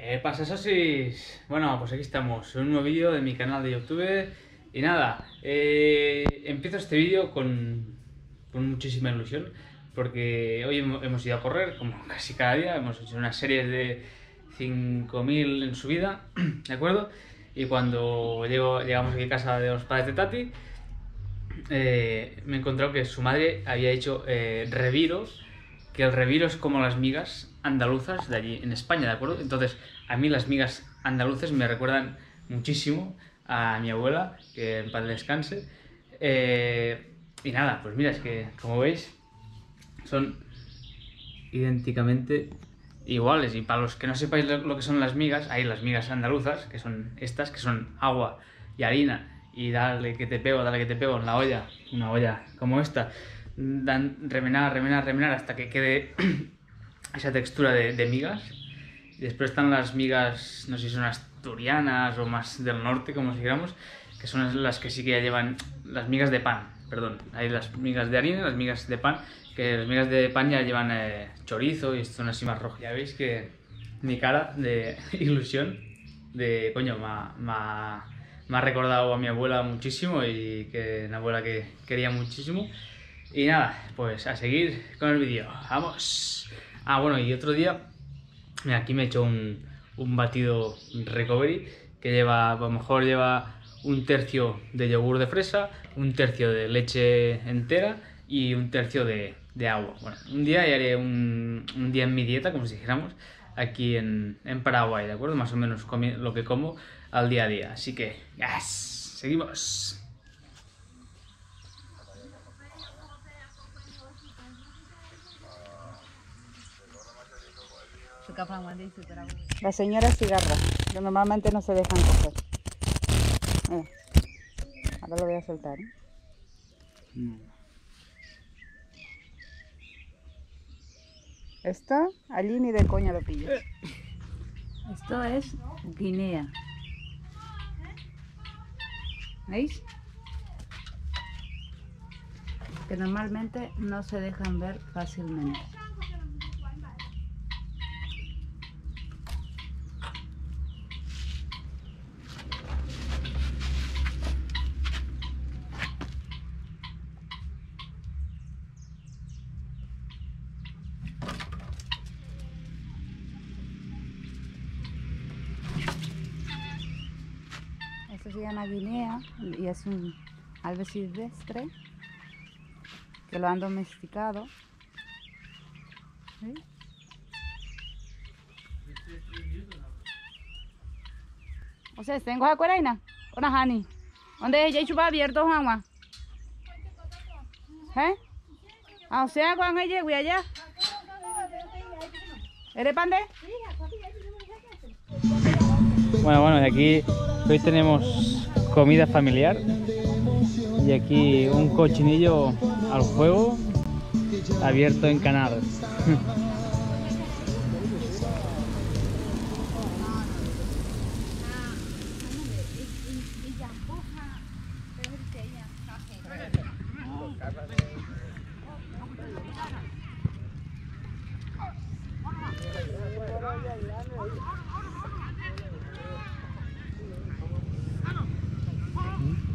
¿Qué pasa, Sosis? Bueno, pues aquí estamos, en un nuevo vídeo de mi canal de YouTube. Y nada, eh, empiezo este vídeo con, muchísima ilusión, porque hoy hemo- hemos ido a correr, como casi cada día, hemos hecho una serie de 5.000 en subida, ¿de acuerdo? Y cuando llegamos aquí a casa de los padres de Tati, eh, me he encontrado que su madre había hecho eh, reviros, que el reviro es como las migas andaluzas de allí en España, ¿de acuerdo? Entonces, a mí las migas andaluces me recuerdan muchísimo a mi abuela, que en paz descanse. Eh, y nada, pues mira, es que como veis, son idénticamente iguales. Y para los que no sepáis lo que son las migas, hay las migas andaluzas, que son estas, que son agua y harina. Y dale que te pego, dale que te pego en la olla, una olla como esta. Dan remenar, remenar, remenar hasta que quede esa textura de, de migas. Después están las migas, no sé si son asturianas o más del norte, como si queramos, que son las que sí que ya llevan las migas de pan, perdón. Hay las migas de harina las migas de pan, que las migas de pan ya llevan eh, chorizo y son así más rojas. Ya veis que mi cara de ilusión, de coño, me ha recordado a mi abuela muchísimo y que una abuela que quería muchísimo. Y nada, pues a seguir con el vídeo. ¡Vamos! Ah, bueno, y otro día, aquí me he hecho un, un batido recovery que lleva, a lo mejor lleva un tercio de yogur de fresa, un tercio de leche entera y un tercio de, de agua. Bueno, un día ya haré un, un día en mi dieta, como si dijéramos, aquí en, en Paraguay, ¿de acuerdo? Más o menos lo que como al día a día. Así que, ¡yes! Seguimos. Las señoras cigarras, que normalmente no se dejan coger. Ahora lo voy a soltar. ¿eh? Esto, allí ni de coña lo pillo. Esto es Guinea. ¿Veis? Que normalmente no se dejan ver fácilmente. Esto se llama guinea y es un ave silvestre que lo han domesticado. ¿Sí? O sea, tengo a cuaraina, una hani. ¿Dónde ella chupa abierto, Juanma? ¿Eh? Ah, o sea, cuando ella voy allá. ¿Eres pande? Bueno, bueno, y aquí hoy tenemos comida familiar y aquí un cochinillo al fuego abierto en canal.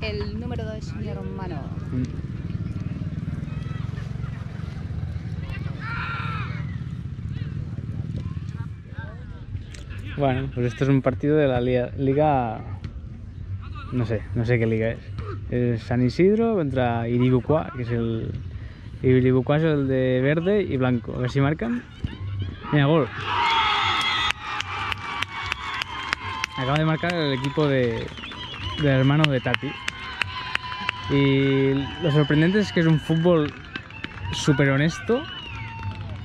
El número dos es mi hermano. Bueno, pues esto es un partido de la liga, no sé, no sé qué liga es. Es San Isidro contra Iribucua, que es el Iribucua es el de verde y blanco. A ver si marcan. Mira, gol. Acaba de marcar el equipo de, del hermano de Tati. Y lo sorprendente es que es un fútbol súper honesto,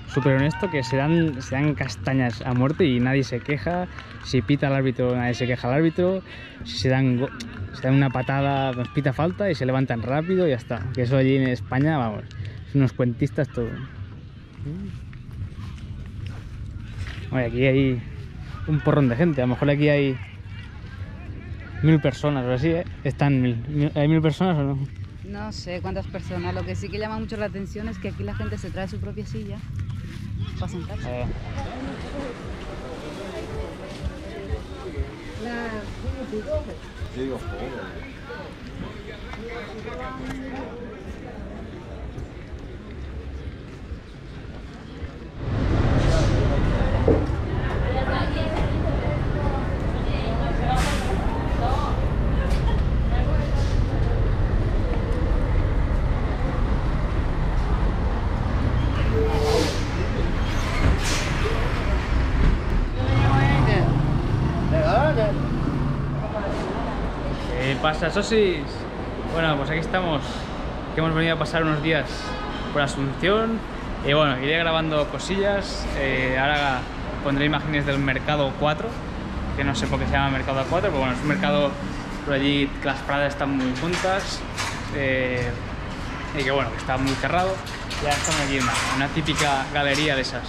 súper honesto, que se dan, se dan castañas a muerte y nadie se queja. Si pita el árbitro, nadie se queja al árbitro. Si se dan, se dan una patada, nos pita falta y se levantan rápido y ya está. Que eso allí en España, vamos, son unos cuentistas todo. Oye, aquí hay un porrón de gente. A lo mejor aquí hay mil personas o así, ¿eh? Están mil- ¿Hay mil personas o no? No sé cuántas personas. Lo que sí que llama mucho la atención es que aquí la gente se trae su propia silla pasentar. Eh. Digo, joder. Pasa, sosis? Bueno, pues aquí estamos, que hemos venido a pasar unos días por Asunción y bueno, iré grabando cosillas, eh, ahora pondré imágenes del Mercado 4, que no sé por qué se llama Mercado 4, pero bueno, es un mercado por allí las paradas están muy juntas eh, y que bueno, que está muy cerrado. Ya estamos aquí en una, una típica galería de esas,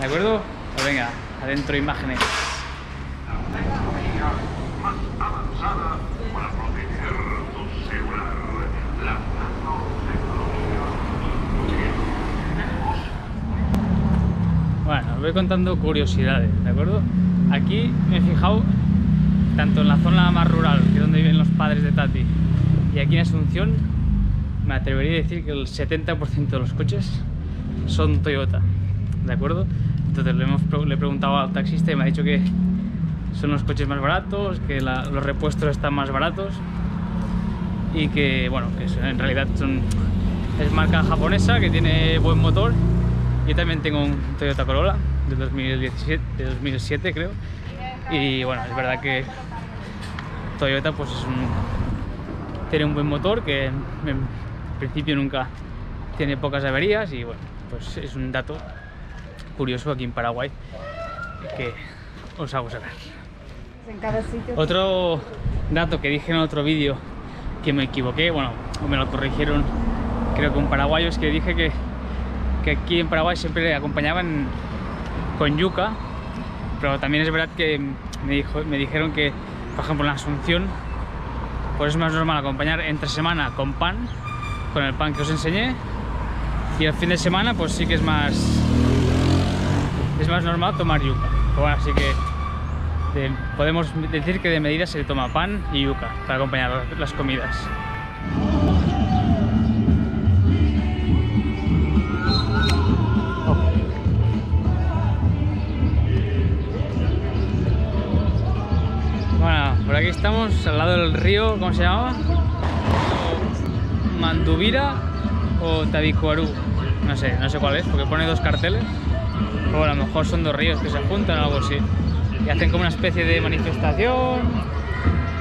¿de acuerdo? Pues venga, adentro imágenes. Bueno, os voy contando curiosidades, ¿de acuerdo? Aquí me he fijado tanto en la zona más rural, que es donde viven los padres de Tati, y aquí en Asunción, me atrevería a decir que el 70% de los coches son Toyota, ¿de acuerdo? Entonces le, hemos, le he preguntado al taxista y me ha dicho que son los coches más baratos, que la- los repuestos están más baratos y que, bueno, que en realidad son, es marca japonesa que tiene buen motor. Yo también tengo un Toyota Corolla de 2017, de 2007 creo. Y bueno, es verdad que Toyota pues es un, tiene un buen motor que en principio nunca tiene pocas averías y bueno, pues es un dato curioso aquí en Paraguay que os hago saber. En cada sitio. Otro dato que dije en otro vídeo que me equivoqué, bueno, o me lo corrigieron, creo que un paraguayo, es que dije que, que aquí en Paraguay siempre acompañaban con yuca, pero también es verdad que me, dijeron que, por ejemplo, en Asunción, pues es más normal acompañar entre semana con pan, con el pan que os enseñé, y el fin de semana, pues sí que es más, es más normal tomar yuca. Bueno, así que de- podemos decir que de medida se toma pan y yuca para acompañar las comidas. Aquí estamos al lado del río, ¿cómo se llama? Manduvira o Tabicuarú. No sé, no sé cuál es, porque pone dos carteles. Pero bueno, a lo mejor son dos ríos que se juntan o algo así. Y hacen como una especie de manifestación.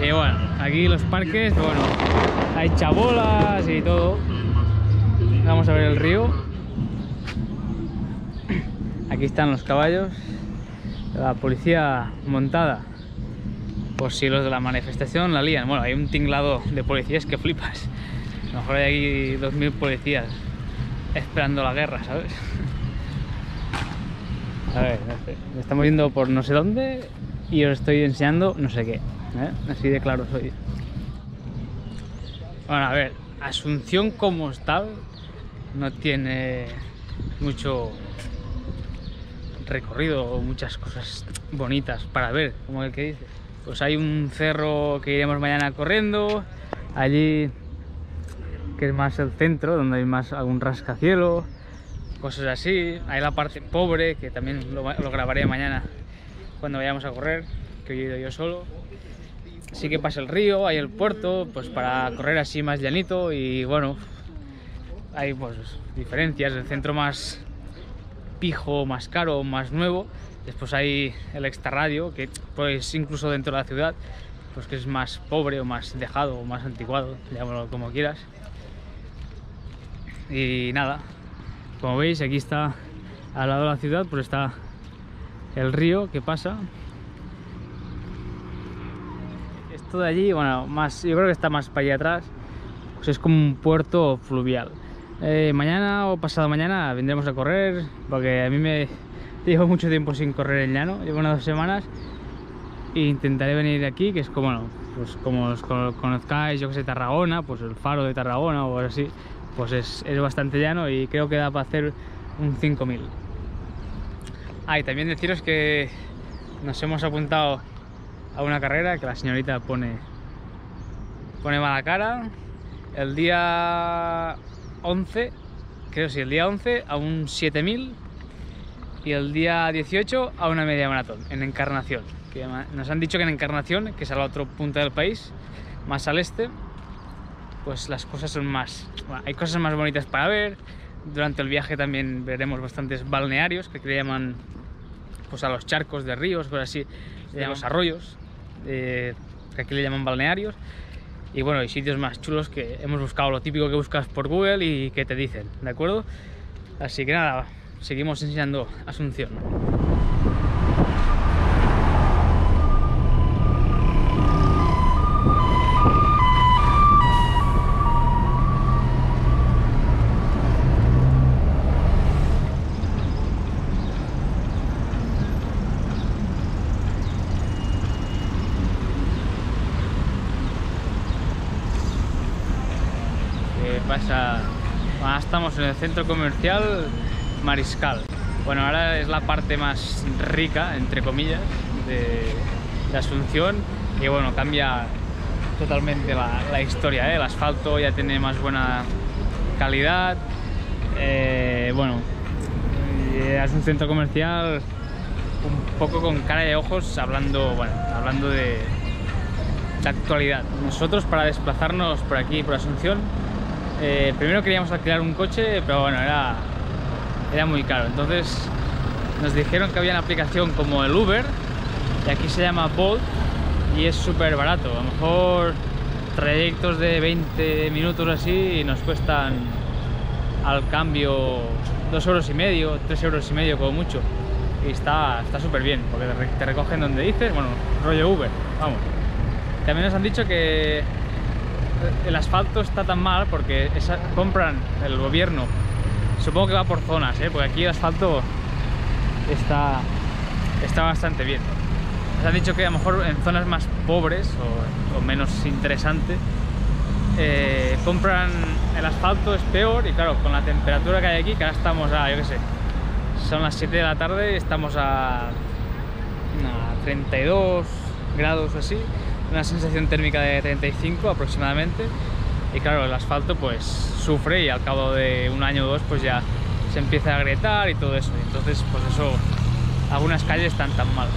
Y bueno, aquí los parques, bueno, hay chabolas y todo. Vamos a ver el río. Aquí están los caballos. La policía montada. Por si los de la manifestación la lían. Bueno, hay un tinglado de policías que flipas. A lo mejor hay aquí 2.000 policías esperando la guerra, ¿sabes? A ver, estamos yendo por no sé dónde y os estoy enseñando no sé qué. ¿eh? Así de claro soy. Bueno, a ver, Asunción como tal no tiene mucho recorrido o muchas cosas bonitas para ver, como el que dice. Pues hay un cerro que iremos mañana corriendo, allí que es más el centro, donde hay más algún rascacielos, cosas así. Hay la parte pobre, que también lo, grabaré mañana cuando vayamos a correr, que hoy he ido yo solo. Sí que pasa el río, hay el puerto, pues para correr así más llanito y bueno, hay pues diferencias, el centro más pijo, más caro, más nuevo. Después hay el extrarradio, que pues incluso dentro de la ciudad, pues que es más pobre o más dejado o más antiguado, llámalo como quieras. Y nada, como veis aquí está al lado de la ciudad, pues está el río que pasa. Esto de allí, bueno, más, yo creo que está más para allá atrás, pues es como un puerto fluvial. Eh, mañana o pasado mañana vendremos a correr, porque a mí me llevo mucho tiempo sin correr en llano, llevo unas dos semanas e intentaré venir aquí, que es como, pues como os cono- conozcáis, yo que sé, Tarragona, pues el faro de Tarragona o algo así, pues es, es bastante llano y creo que da para hacer un 5000. Ah, y también deciros que nos hemos apuntado a una carrera que la señorita pone pone mala cara. El día 11, creo sí, el día 11 a un 7000 y el día 18 a una media maratón en Encarnación. Que nos han dicho que en Encarnación, que es a la otra punta del país, más al este, pues las cosas son más... hay cosas más bonitas para ver. Durante el viaje también veremos bastantes balnearios, que, le llaman pues a los charcos de ríos, por así, a los arroyos, eh, que aquí le llaman balnearios. Y bueno, hay sitios más chulos que hemos buscado lo típico que buscas por Google y que te dicen, ¿de acuerdo? Así que nada, seguimos enseñando Asunción. pasa? Ahora estamos en el centro comercial Mariscal. Bueno, ahora es la parte más rica, entre comillas, de, Asunción y bueno, cambia totalmente la, historia, ¿eh? el asfalto ya tiene más buena calidad, eh, bueno, es un centro comercial un poco con cara de ojos hablando, bueno, hablando de, de actualidad. Nosotros para desplazarnos por aquí, por Asunción, eh, primero queríamos alquilar un coche, pero bueno, era, era muy caro. Entonces nos dijeron que había una aplicación como el Uber, y aquí se llama Bolt, y es súper barato. A lo mejor trayectos de 20 minutos así nos cuestan al cambio 2 euros y medio, 3 euros y medio como mucho. Y está súper bien, porque te recogen donde dices, bueno, rollo Uber, vamos. También nos han dicho que el asfalto está tan mal porque compran el gobierno, supongo que va por zonas, ¿eh? porque aquí el asfalto está, está bastante bien. Nos han dicho que a lo mejor en zonas más pobres o, menos interesantes eh, compran el asfalto es peor y claro, con la temperatura que hay aquí, que ahora estamos a, yo qué sé, son las 7 de la tarde, estamos a, a 32 grados o así, una sensación térmica de 35 aproximadamente y claro, el asfalto pues sufre y al cabo de un año o dos pues ya se empieza a agrietar y todo eso, entonces pues eso, algunas calles están tan mal.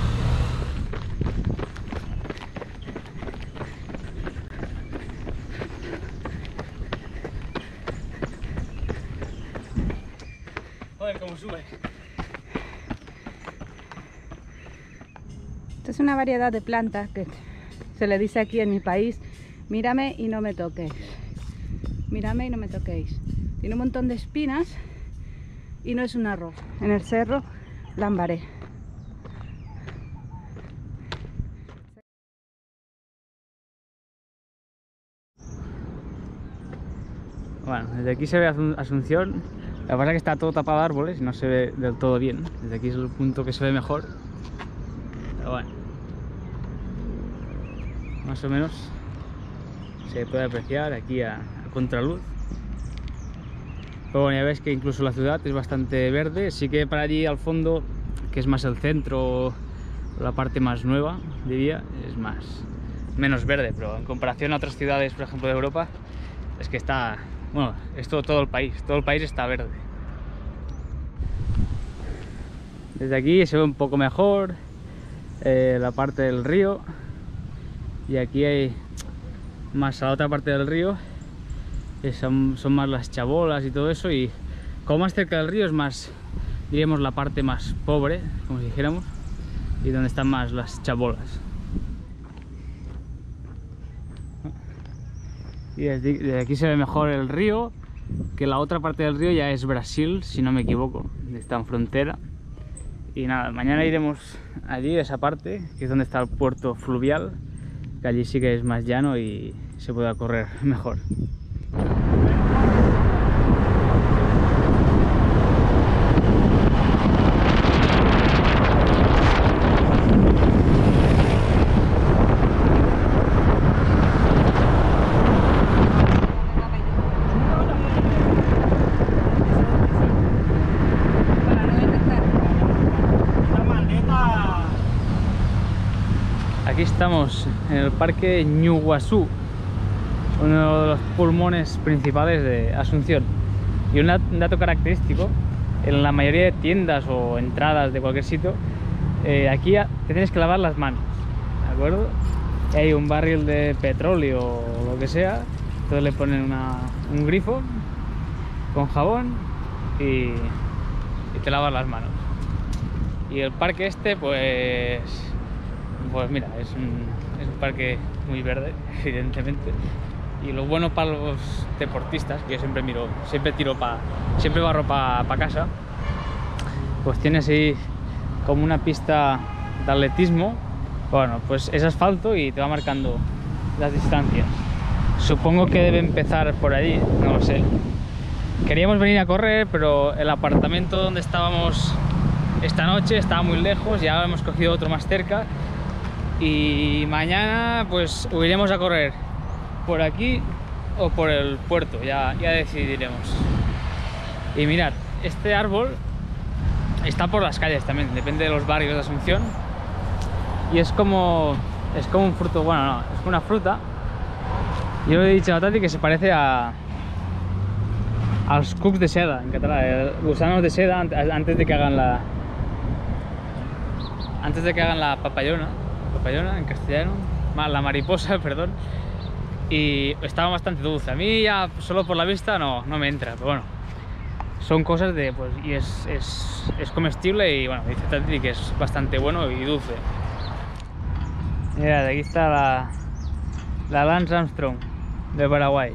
Joder, cómo sube. Esta es una variedad de plantas que se le dice aquí en mi país, mírame y no me toques. Mírame y no me toquéis. Tiene un montón de espinas y no es un arroz. En el cerro Lambaré. Bueno, desde aquí se ve Asunción. La verdad es que está todo tapado de árboles y no se ve del todo bien. Desde aquí es el punto que se ve mejor. Pero bueno más o menos se puede apreciar aquí a, contraluz pero bueno, ya ves que incluso la ciudad es bastante verde, sí que para allí al fondo, que es más el centro, la parte más nueva, diría, es más menos verde, pero en comparación a otras ciudades, por ejemplo, de Europa, es que está, bueno, es todo, el país, todo el país está verde. Desde aquí se ve un poco mejor eh, la parte del río, y aquí hay más a la otra parte del río son, más las chabolas y todo eso y como más cerca del río es más diríamos la parte más pobre como si dijéramos y donde están más las chabolas y desde, aquí se ve mejor el río que la otra parte del río ya es Brasil si no me equivoco está en frontera y nada, mañana iremos allí, esa parte, que es donde está el puerto fluvial que allí sí que es más llano y se pueda correr mejor. Aquí estamos en el parque Ñuguazú. uno de los pulmones principales de Asunción. Y un dato característico, en la mayoría de tiendas o entradas de cualquier sitio, eh, aquí te tienes que lavar las manos, ¿de acuerdo? Hay un barril de petróleo o lo que sea, entonces le ponen un grifo con jabón y, te lavas las manos. Y el parque este, pues, pues mira, es un, parque muy verde, evidentemente. Y lo bueno para los deportistas, que yo siempre miro, siempre tiro para, siempre barro para casa, pues tienes ahí como una pista de atletismo, bueno, pues es asfalto y te va marcando las distancias. Supongo que debe empezar por allí, no lo sé. Queríamos venir a correr, pero el apartamento donde estábamos esta noche estaba muy lejos, ya hemos cogido otro más cerca y mañana pues iremos a correr por aquí o por el puerto, ya, ya decidiremos. Y mirad, este árbol está por las calles también, depende de los barrios de Asunción. Y es como, es como un fruto, bueno, no, es una fruta. Yo he dicho a Tati que se parece a, a los cooks de seda en catalán, eh, gusanos de seda antes de que hagan la antes de que hagan la papayona, papayona en castellano, la mariposa, perdón. Y estaba bastante dulce. A mí ya solo por la vista no, no me entra, pero bueno, son cosas de, pues, y es, es, es comestible y bueno, dice Tati que es bastante bueno y dulce. Mira, aquí está la, la Lance Armstrong de Paraguay,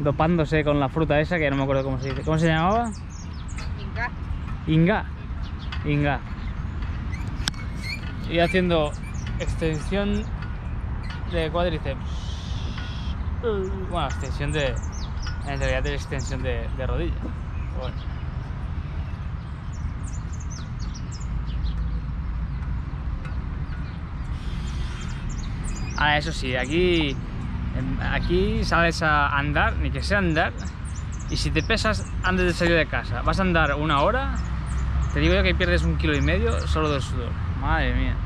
dopándose con la fruta esa que no me acuerdo cómo se dice. ¿Cómo se llamaba? Inga. Inga. Inga. Y haciendo extensión de cuádriceps. Bueno, extensión de. En realidad de extensión de, de rodilla. Ah, eso sí, aquí, aquí sales a andar, ni que sea andar, y si te pesas antes de salir de casa, vas a andar una hora, te digo yo que pierdes un kilo y medio solo de sudor. Madre mía.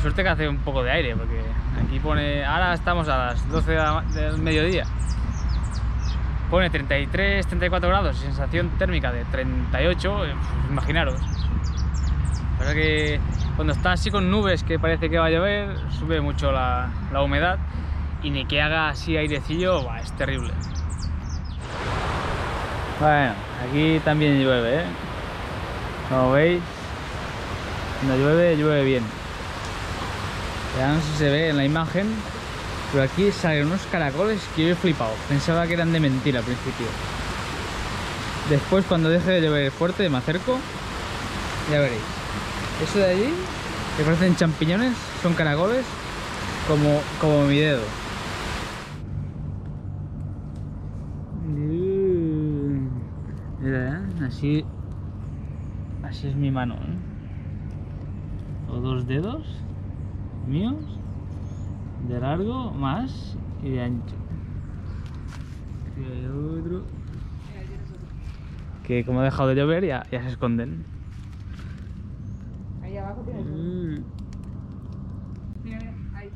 Suerte que hace un poco de aire, porque aquí pone, ahora estamos a las 12 del mediodía pone 33, 34 grados y sensación térmica de 38, eh, imaginaros. Pasa que cuando está así con nubes que parece que va a llover, sube mucho la, humedad y ni que haga así airecillo, es terrible. Bueno, aquí también llueve, ¿eh? Como veis, cuando llueve, llueve bien. Ya no sé si se ve en la imagen, pero aquí salen unos caracoles que yo he flipado. Pensaba que eran de mentira al principio. Después, cuando deje de llover fuerte, me acerco. Ya veréis. Eso de allí, que parecen champiñones, son caracoles como, como mi dedo. Mira, ¿eh? así, así es mi mano. ¿eh? O dos dedos míos de largo más y de ancho. Aquí hay otro. Que como ha dejado de llover ya, ya se esconden. Ahí abajo tienes. Mm. Mira, mira, ahí.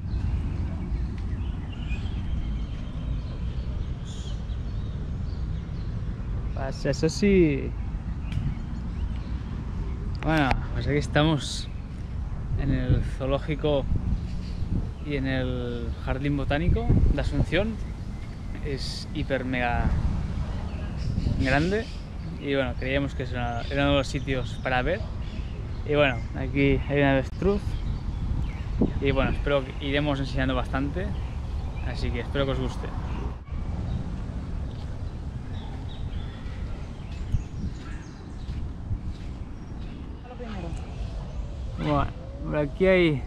Pues eso sí. Bueno, pues aquí estamos en el zoológico y en el Jardín Botánico de Asunción. Es hiper mega grande y bueno, creíamos que era uno de los sitios para ver. Y bueno, aquí hay una avestruz y bueno, espero que iremos enseñando bastante así que espero que os guste Bueno, por aquí hay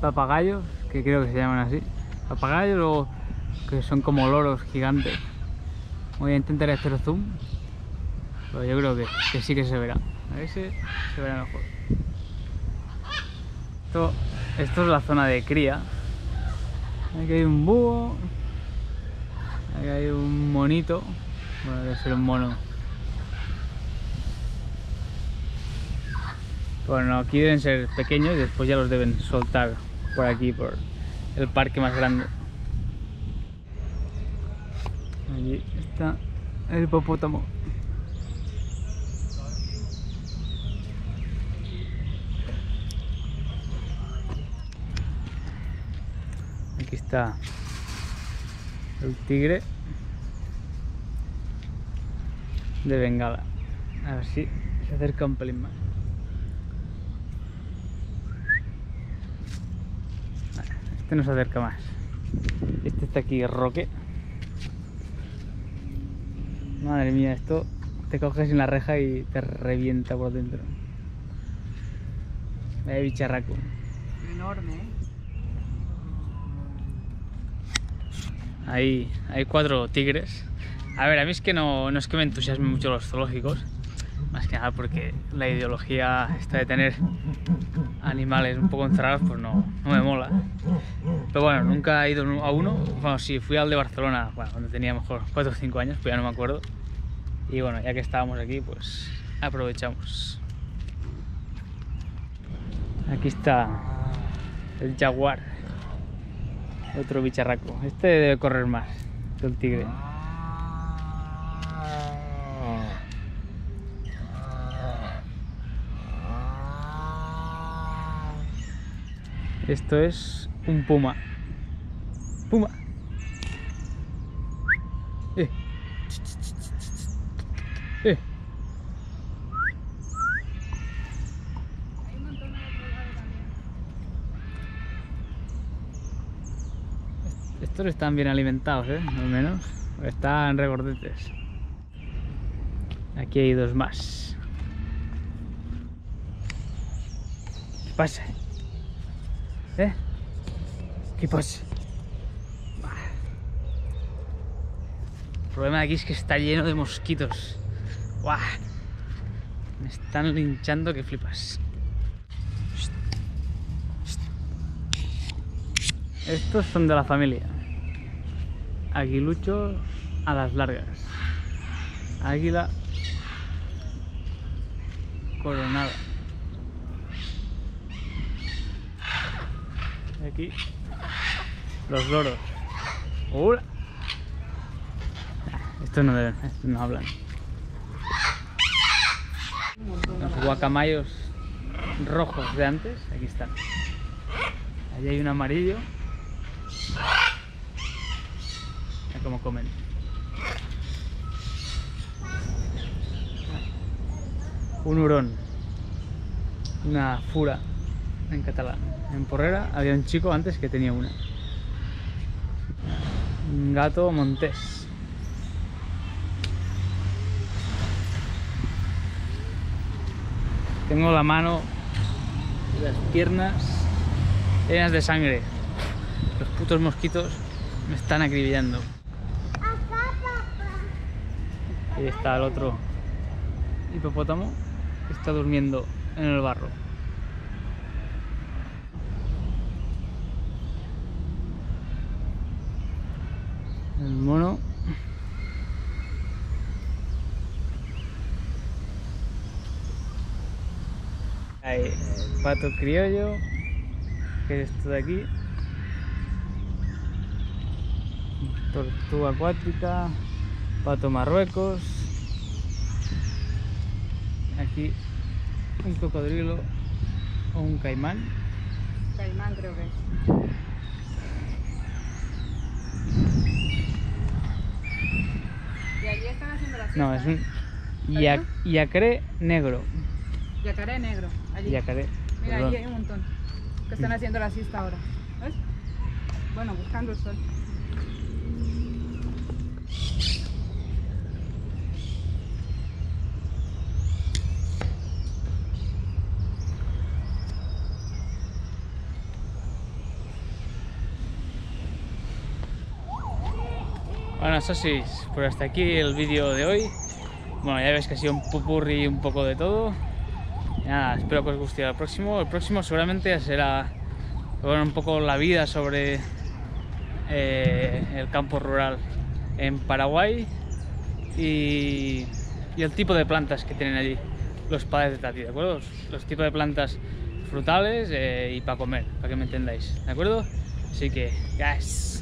papagayos, que creo que se llaman así. Papagayos o que son como loros gigantes. Voy a intentar hacer zoom, pero yo creo que, que sí que se verá. A ver si se verá mejor. Esto, esto es la zona de cría. Aquí hay un búho. Aquí hay un monito. Bueno, debe ser un mono. Bueno, aquí deben ser pequeños y después ya los deben soltar por aquí, por el parque más grande. Allí está el hipopótamo. Aquí está el tigre de Bengala. A ver si se acerca un pelín más. Este no se acerca más. Este está aquí, Roque. Madre mía, esto te coges en la reja y te revienta por dentro. Vaya bicharraco. Enorme, ¿eh? Hay, hay cuatro tigres. A ver, a mí es que no, no es que me entusiasmen mucho los zoológicos, más que nada porque la ideología esta de tener animales un poco encerrados, pues no, no me mola. Pero bueno, nunca he ido a uno. Bueno, sí, fui al de Barcelona, bueno, cuando tenía mejor 4 o 5 años, pues ya no me acuerdo. Y bueno, ya que estábamos aquí, pues aprovechamos. Aquí está el jaguar. Otro bicharraco. Este debe correr más que el tigre. Esto es un puma. Puma. Eh. Eh. Estos están bien alimentados, ¿eh? Al menos. Están regordetes. Aquí hay dos más. ¿Qué pasa? ¿Eh? ¿Qué pasa? El problema de aquí es que está lleno de mosquitos. ¡Guau! Me están linchando que flipas. Estos son de la familia. Aguiluchos a las largas. Águila coronada. Y aquí los loros. ¡Hola! Estos no deben, no hablan. Los guacamayos rojos de antes, aquí están. Allí hay un amarillo. Mira cómo comen. Un hurón. Una fura en catalán. En Porrera había un chico antes que tenía una. Un gato montés. Tengo la mano y las piernas llenas de sangre. Los putos mosquitos me están acribillando. Ahí está el otro hipopótamo que está durmiendo en el barro. El mono. Hay pato criollo, que es esto de aquí. Tortuga acuática, pato marruecos. Aquí un cocodrilo o un caimán. Caimán creo que es. Y allí están haciendo la siesta. No, es un ¿Hay ya- otro? yacaré negro. Yacaré negro. Allí. Yacaré. Mira, perdón. allí hay un montón. Que están haciendo la siesta ahora. ¿Ves? Bueno, buscando el sol. Bueno, sí, pues hasta aquí el vídeo de hoy. Bueno, ya ves que ha sido un pupurri un poco de todo. Espero que os guste el próximo. El próximo seguramente será bueno, un poco la vida sobre eh, el campo rural en Paraguay y, el tipo de plantas que tienen allí los padres de Tati, ¿de acuerdo? Los, los tipos de plantas frutales eh, y para comer, para que me entendáis, ¿de acuerdo? Así que, guys,